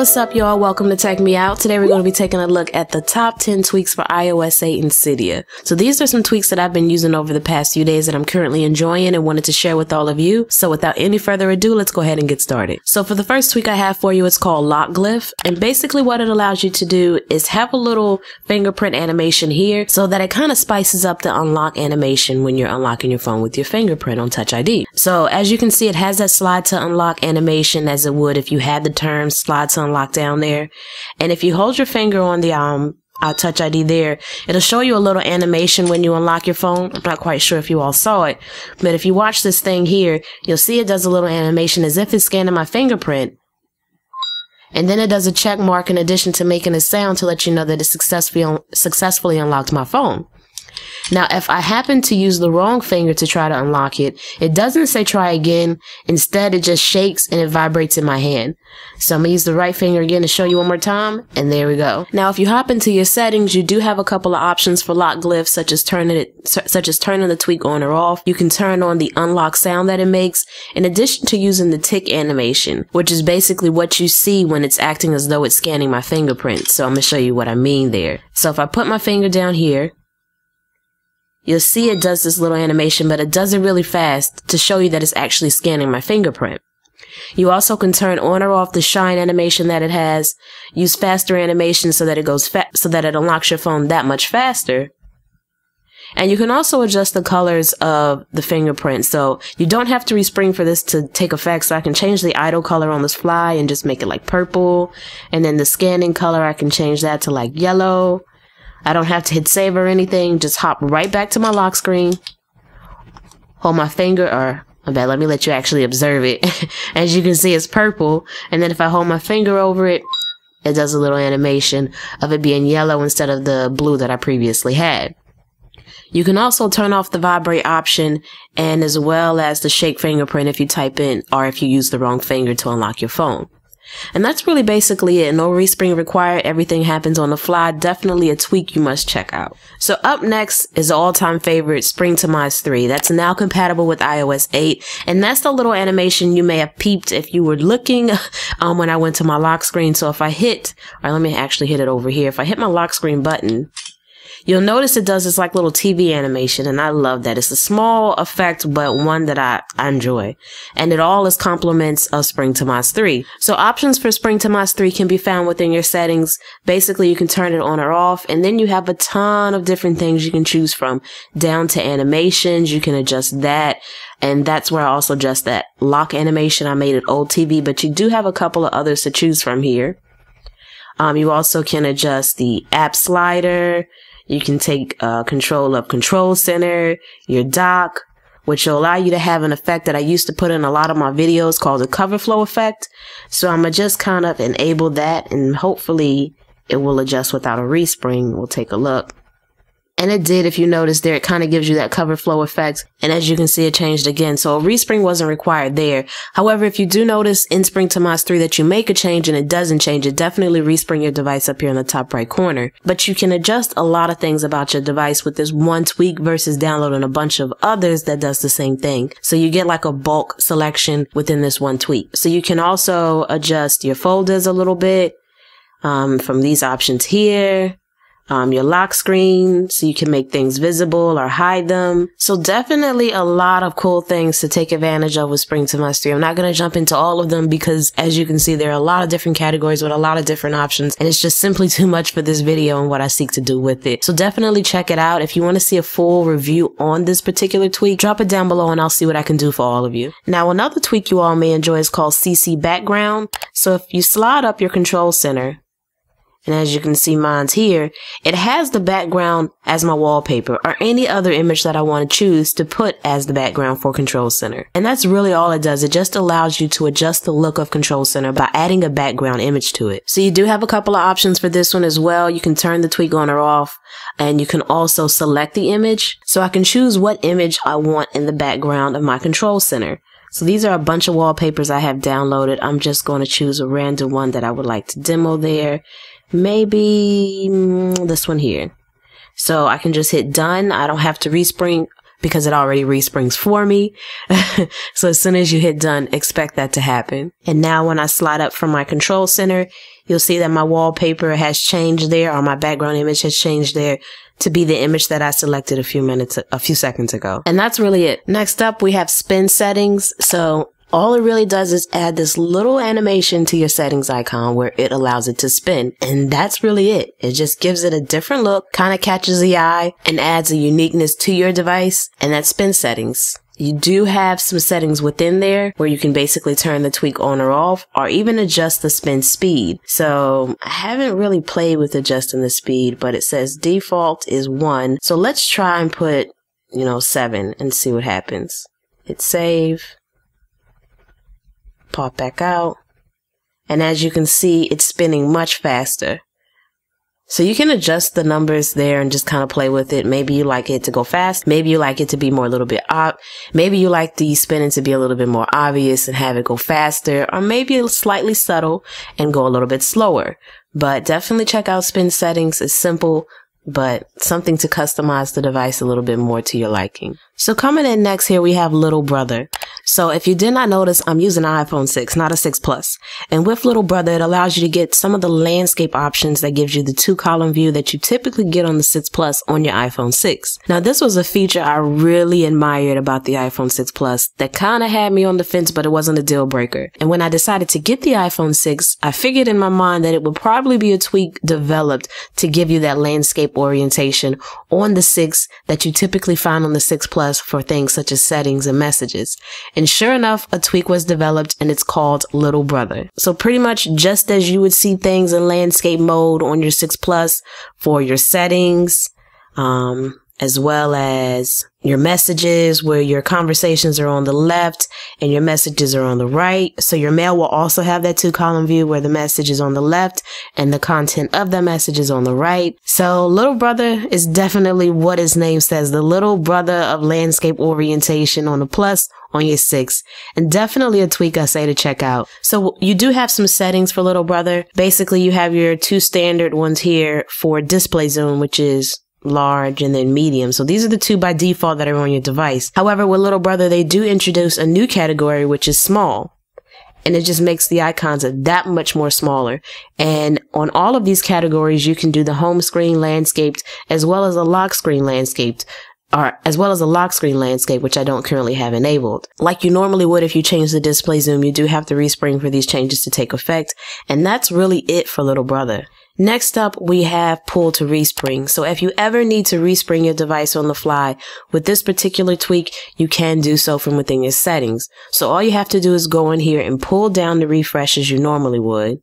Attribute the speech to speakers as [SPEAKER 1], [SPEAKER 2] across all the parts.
[SPEAKER 1] What's up, y'all? Welcome to Tech Me Out. Today we're going to be taking a look at the top 10 tweaks for iOS 8 and Cydia. So these are some tweaks that I've been using over the past few days that I'm currently enjoying and wanted to share with all of you. So without any further ado, let's go ahead and get started. So for the first tweak I have for you, it's called Lock Glyph. And basically what it allows you to do is have a little fingerprint animation here so that it kind of spices up the unlock animation when you're unlocking your phone with your fingerprint on Touch ID. So as you can see, it has that slide to unlock animation as it would if you had the term slide to unlock unlock down there. And if you hold your finger on the um uh, touch ID there, it'll show you a little animation when you unlock your phone. I'm not quite sure if you all saw it, but if you watch this thing here, you'll see it does a little animation as if it's scanning my fingerprint. And then it does a check mark in addition to making a sound to let you know that it successfully, successfully unlocked my phone. Now, if I happen to use the wrong finger to try to unlock it, it doesn't say try again. Instead, it just shakes and it vibrates in my hand. So I'm gonna use the right finger again to show you one more time, and there we go. Now, if you hop into your settings, you do have a couple of options for lock glyphs, such as turning it, such as turning the tweak on or off. You can turn on the unlock sound that it makes, in addition to using the tick animation, which is basically what you see when it's acting as though it's scanning my fingerprint. So I'm gonna show you what I mean there. So if I put my finger down here, You'll see it does this little animation, but it does it really fast to show you that it's actually scanning my fingerprint. You also can turn on or off the shine animation that it has, use faster animation so that it goes fa- so that it unlocks your phone that much faster. And you can also adjust the colors of the fingerprint. So you don't have to respring for this to take effect. So I can change the idle color on this fly and just make it like purple. And then the scanning color, I can change that to like yellow. I don't have to hit save or anything. Just hop right back to my lock screen. Hold my finger or I bet let me let you actually observe it. As you can see, it's purple. And then if I hold my finger over it, it does a little animation of it being yellow instead of the blue that I previously had. You can also turn off the vibrate option and as well as the shake fingerprint if you type in or if you use the wrong finger to unlock your phone. And that's really basically it. No respring required. Everything happens on the fly. Definitely a tweak you must check out. So up next is all-time favorite Spring to Springtomize 3. That's now compatible with iOS 8. And that's the little animation you may have peeped if you were looking um, when I went to my lock screen. So if I hit, or let me actually hit it over here. If I hit my lock screen button, You'll notice it does this like little TV animation and I love that. It's a small effect, but one that I, I enjoy. And it all is compliments of Springtomize 3. So options for Springtomize 3 can be found within your settings. Basically, you can turn it on or off and then you have a ton of different things you can choose from down to animations. You can adjust that. And that's where I also adjust that lock animation. I made it old TV, but you do have a couple of others to choose from here. Um, you also can adjust the app slider. You can take uh, control of Control Center, your dock, which will allow you to have an effect that I used to put in a lot of my videos called the cover flow effect. So I'm gonna just kind of enable that and hopefully it will adjust without a respring. We'll take a look. And it did, if you notice there, it kind of gives you that cover flow effect. And as you can see, it changed again. So a respring wasn't required there. However, if you do notice in Spring Springtomize 3 that you make a change and it doesn't change, it definitely respring your device up here in the top right corner. But you can adjust a lot of things about your device with this one tweak versus downloading a bunch of others that does the same thing. So you get like a bulk selection within this one tweak. So you can also adjust your folders a little bit. Um, from these options here um, your lock screen so you can make things visible or hide them. So definitely a lot of cool things to take advantage of with spring Springtomize 3. I'm not going to jump into all of them because as you can see, there are a lot of different categories with a lot of different options and it's just simply too much for this video and what I seek to do with it. So definitely check it out. If you want to see a full review on this particular tweak, drop it down below and I'll see what I can do for all of you. Now, another tweak you all may enjoy is called CC background. So if you slide up your control center, and as you can see mine's here, it has the background as my wallpaper or any other image that I want to choose to put as the background for Control Center. And that's really all it does. It just allows you to adjust the look of Control Center by adding a background image to it. So you do have a couple of options for this one as well. You can turn the tweak on or off and you can also select the image. So I can choose what image I want in the background of my Control Center. So these are a bunch of wallpapers I have downloaded. I'm just going to choose a random one that I would like to demo there maybe mm, this one here. So I can just hit done. I don't have to respring because it already resprings for me. so as soon as you hit done, expect that to happen. And now when I slide up from my control center, you'll see that my wallpaper has changed there or my background image has changed there to be the image that I selected a few minutes, a few seconds ago. And that's really it. Next up, we have spin settings. So all it really does is add this little animation to your settings icon where it allows it to spin. And that's really it. It just gives it a different look, kind of catches the eye and adds a uniqueness to your device. And that's spin settings. You do have some settings within there where you can basically turn the tweak on or off or even adjust the spin speed. So I haven't really played with adjusting the speed, but it says default is one. So let's try and put, you know, seven and see what happens. Hit save pop back out. And as you can see, it's spinning much faster. So you can adjust the numbers there and just kind of play with it. Maybe you like it to go fast. Maybe you like it to be more a little bit up. Maybe you like the spinning to be a little bit more obvious and have it go faster or maybe slightly subtle and go a little bit slower. But definitely check out spin settings. It's simple, but something to customize the device a little bit more to your liking. So coming in next here, we have Little Brother. So if you did not notice, I'm using an iPhone 6, not a 6 Plus. And with Little Brother, it allows you to get some of the landscape options that gives you the two column view that you typically get on the 6 Plus on your iPhone 6. Now, this was a feature I really admired about the iPhone 6 Plus that kind of had me on the fence, but it wasn't a deal breaker. And when I decided to get the iPhone 6, I figured in my mind that it would probably be a tweak developed to give you that landscape orientation on the 6 that you typically find on the 6 Plus for things such as settings and messages. And sure enough, a tweak was developed and it's called Little Brother. So pretty much just as you would see things in landscape mode on your 6 Plus for your settings, um, as well as your messages where your conversations are on the left and your messages are on the right. So your mail will also have that two column view where the message is on the left and the content of the message is on the right. So little brother is definitely what his name says, the little brother of landscape orientation on the plus on your six and definitely a tweak I say to check out. So you do have some settings for little brother. Basically you have your two standard ones here for display zoom, which is large, and then medium. So these are the two by default that are on your device. However, with Little Brother, they do introduce a new category, which is small. And it just makes the icons that much more smaller. And on all of these categories, you can do the home screen landscaped as well as a lock screen landscaped or as well as a lock screen landscape, which I don't currently have enabled. Like you normally would if you change the display zoom, you do have to respring for these changes to take effect. And that's really it for Little Brother. Next up, we have pull to respring. So if you ever need to respring your device on the fly with this particular tweak, you can do so from within your settings. So all you have to do is go in here and pull down the refresh as you normally would.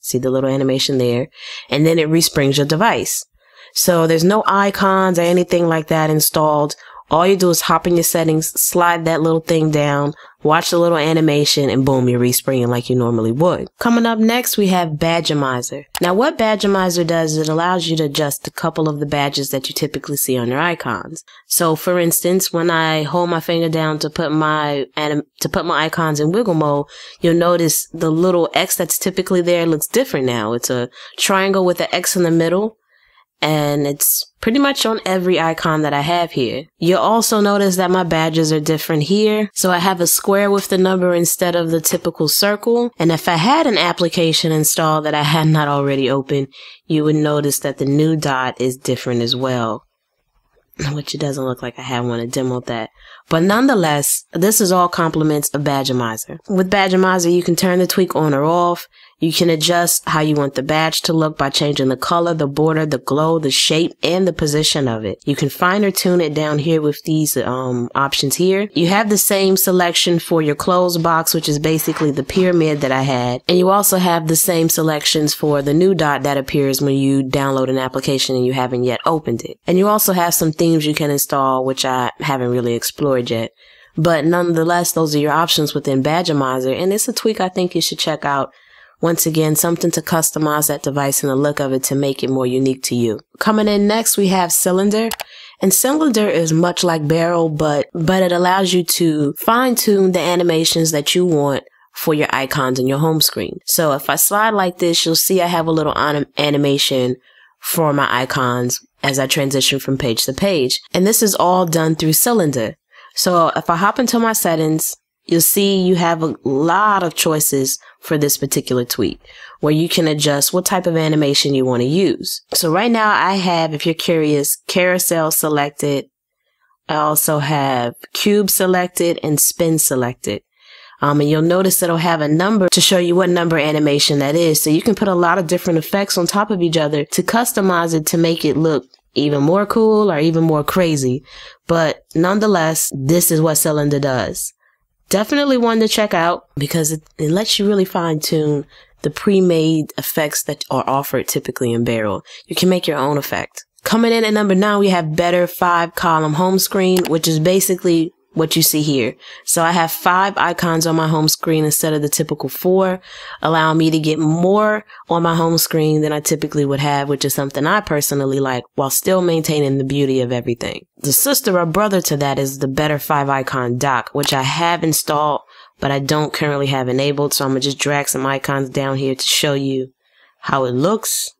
[SPEAKER 1] See the little animation there. And then it resprings your device. So there's no icons or anything like that installed all you do is hop in your settings, slide that little thing down, watch the little animation, and boom, you're respringing like you normally would. Coming up next, we have Badgomizer. Now, what Badgomizer does is it allows you to adjust a couple of the badges that you typically see on your icons. So, for instance, when I hold my finger down to put my anim- to put my icons in wiggle mode, you'll notice the little X that's typically there looks different now. It's a triangle with an X in the middle and it's pretty much on every icon that I have here. You'll also notice that my badges are different here. So I have a square with the number instead of the typical circle. And if I had an application installed that I had not already opened, you would notice that the new dot is different as well. Which it doesn't look like I have one to demo that. But nonetheless, this is all compliments of Badgomizer. With Badgomizer, you can turn the tweak on or off. You can adjust how you want the badge to look by changing the color, the border, the glow, the shape, and the position of it. You can fine-tune it down here with these um, options here. You have the same selection for your closed box, which is basically the pyramid that I had. And you also have the same selections for the new dot that appears when you download an application and you haven't yet opened it. And you also have some themes you can install, which I haven't really explored yet. But nonetheless, those are your options within Badgomizer, and it's a tweak I think you should check out once again, something to customize that device and the look of it to make it more unique to you. Coming in next, we have Cylinder. And Cylinder is much like Barrel, but, but it allows you to fine tune the animations that you want for your icons in your home screen. So if I slide like this, you'll see I have a little animation for my icons as I transition from page to page. And this is all done through Cylinder. So if I hop into my settings, you'll see you have a lot of choices for this particular tweet where you can adjust what type of animation you want to use. So right now I have, if you're curious, carousel selected. I also have cube selected and spin selected. Um, and you'll notice it'll have a number to show you what number animation that is. So you can put a lot of different effects on top of each other to customize it to make it look even more cool or even more crazy. But nonetheless, this is what Cylinder does. Definitely one to check out because it, it lets you really fine tune the pre-made effects that are offered typically in Barrel. You can make your own effect. Coming in at number nine, we have Better 5 column home screen, which is basically what you see here. So I have five icons on my home screen instead of the typical four, allowing me to get more on my home screen than I typically would have, which is something I personally like while still maintaining the beauty of everything. The sister or brother to that is the Better 5 icon dock, which I have installed, but I don't currently have enabled. So I'm to just drag some icons down here to show you how it looks.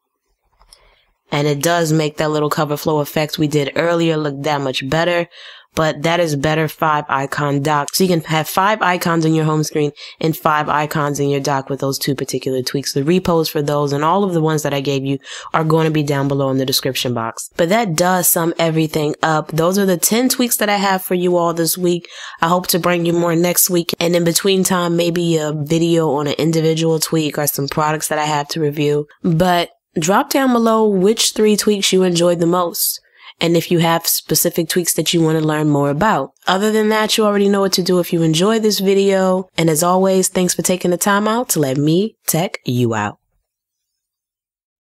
[SPEAKER 1] And it does make that little cover flow effect we did earlier look that much better but that is better five icon dock. So you can have five icons on your home screen and five icons in your dock with those two particular tweaks. The repos for those and all of the ones that I gave you are going to be down below in the description box. But that does sum everything up. Those are the 10 tweaks that I have for you all this week. I hope to bring you more next week. And in between time, maybe a video on an individual tweak or some products that I have to review. But drop down below which three tweaks you enjoyed the most and if you have specific tweaks that you want to learn more about. Other than that, you already know what to do if you enjoy this video. And as always, thanks for taking the time out to let me tech you out.